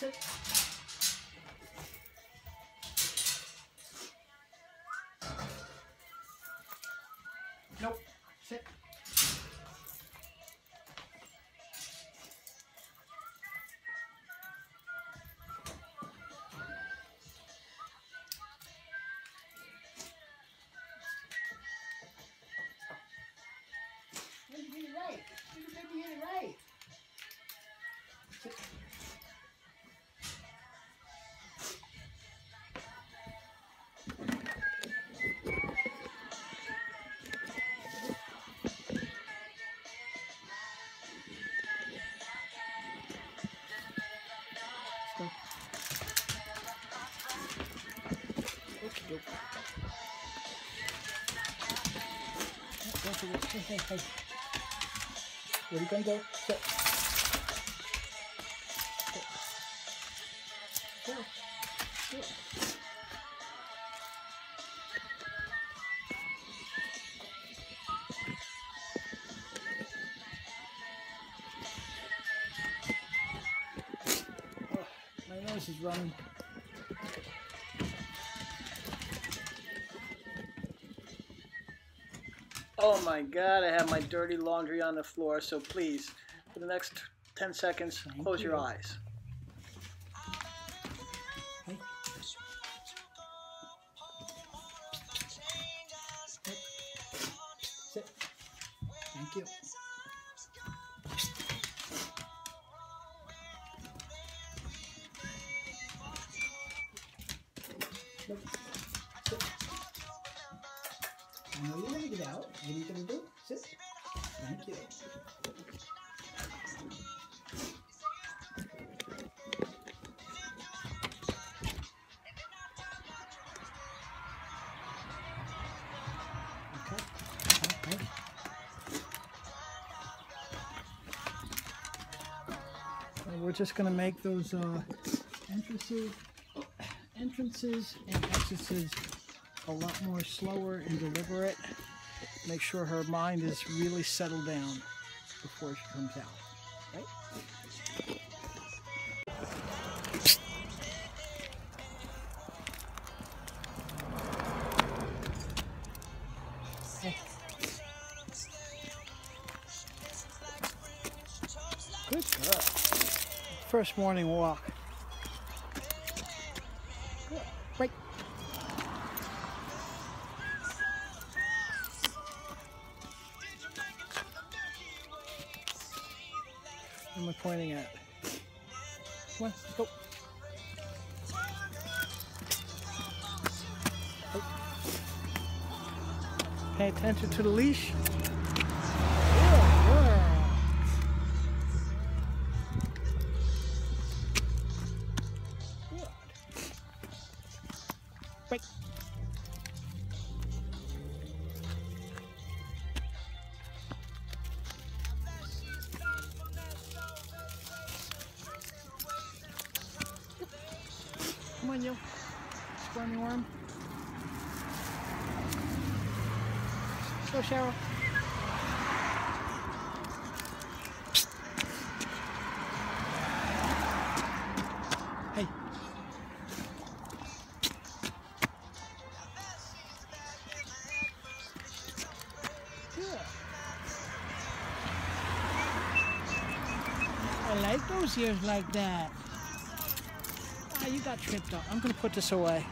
Sit. Nope. Sit. Where you gonna go? Go. Go. Oh, my nose is running. Oh my god, I have my dirty laundry on the floor, so please, for the next 10 seconds, Thank close your eyes. Hey. Sit. Thank you. Nope. I know you're gonna get out. Gonna do? Sit. Thank you. We're just gonna make those uh, entrances, entrances and exits a lot more slower and deliberate. Make sure her mind is really settled down before she comes out. Right? Good girl. First morning walk. Am I pointing at? Come on, let's go. Oh. Pay attention to the leash. Good girl. Good. Wait. Come on, you. Squirmy worm. Go, Cheryl. Hey. I like those ears like that. Ah, you got tripped up. I'm gonna put this away.